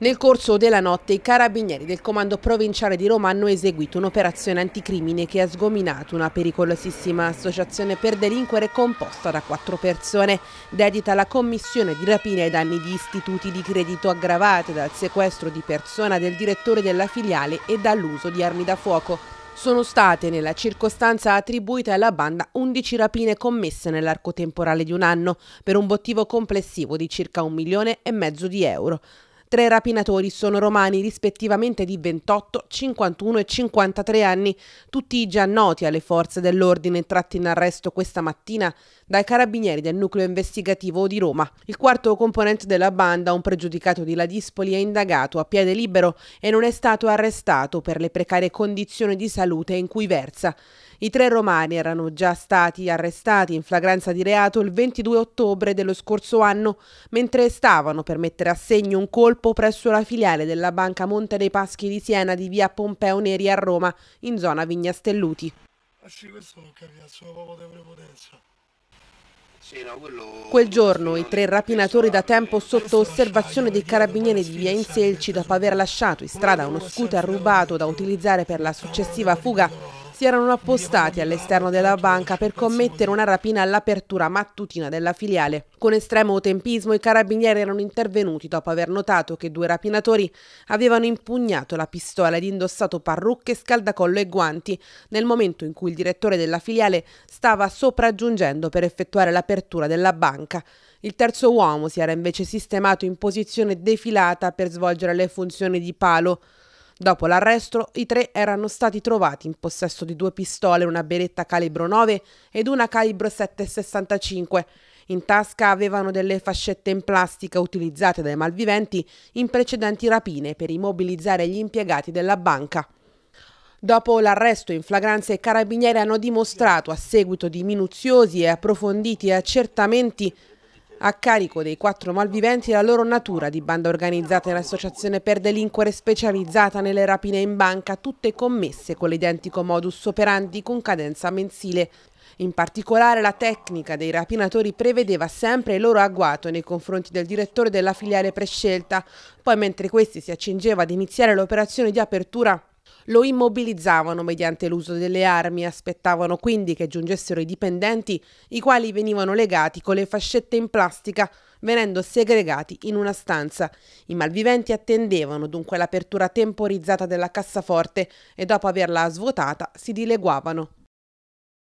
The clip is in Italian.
Nel corso della notte i carabinieri del comando provinciale di Roma hanno eseguito un'operazione anticrimine che ha sgominato una pericolosissima associazione per delinquere composta da quattro persone, dedita alla commissione di rapine ai danni di istituti di credito aggravate dal sequestro di persona del direttore della filiale e dall'uso di armi da fuoco. Sono state nella circostanza attribuite alla banda 11 rapine commesse nell'arco temporale di un anno per un bottivo complessivo di circa un milione e mezzo di euro. Tre rapinatori sono romani rispettivamente di 28, 51 e 53 anni, tutti già noti alle forze dell'ordine tratti in arresto questa mattina dai carabinieri del nucleo investigativo di Roma. Il quarto componente della banda, un pregiudicato di Ladispoli, è indagato a piede libero e non è stato arrestato per le precarie condizioni di salute in cui versa. I tre romani erano già stati arrestati in flagranza di reato il 22 ottobre dello scorso anno, mentre stavano per mettere a segno un colpo presso la filiale della Banca Monte dei Paschi di Siena di via Pompeo Neri a Roma, in zona Vigna Stelluti. Quel giorno i tre rapinatori da tempo sotto osservazione dei carabinieri di via Inselci dopo aver lasciato in strada uno scooter rubato da utilizzare per la successiva fuga si erano appostati all'esterno della banca per commettere una rapina all'apertura mattutina della filiale. Con estremo tempismo i carabinieri erano intervenuti dopo aver notato che due rapinatori avevano impugnato la pistola ed indossato parrucche, scaldacollo e guanti nel momento in cui il direttore della filiale stava sopraggiungendo per effettuare l'apertura della banca. Il terzo uomo si era invece sistemato in posizione defilata per svolgere le funzioni di palo. Dopo l'arresto, i tre erano stati trovati in possesso di due pistole, una beretta calibro 9 ed una calibro 7,65. In tasca avevano delle fascette in plastica utilizzate dai malviventi in precedenti rapine per immobilizzare gli impiegati della banca. Dopo l'arresto in flagranza i carabinieri hanno dimostrato, a seguito di minuziosi e approfonditi accertamenti, a carico dei quattro malviventi la loro natura di banda organizzata in associazione per delinquere specializzata nelle rapine in banca, tutte commesse con l'identico modus operandi con cadenza mensile. In particolare la tecnica dei rapinatori prevedeva sempre il loro agguato nei confronti del direttore della filiale prescelta, poi mentre questi si accingeva ad iniziare l'operazione di apertura lo immobilizzavano mediante l'uso delle armi aspettavano quindi che giungessero i dipendenti, i quali venivano legati con le fascette in plastica, venendo segregati in una stanza. I malviventi attendevano dunque l'apertura temporizzata della cassaforte e dopo averla svuotata si dileguavano.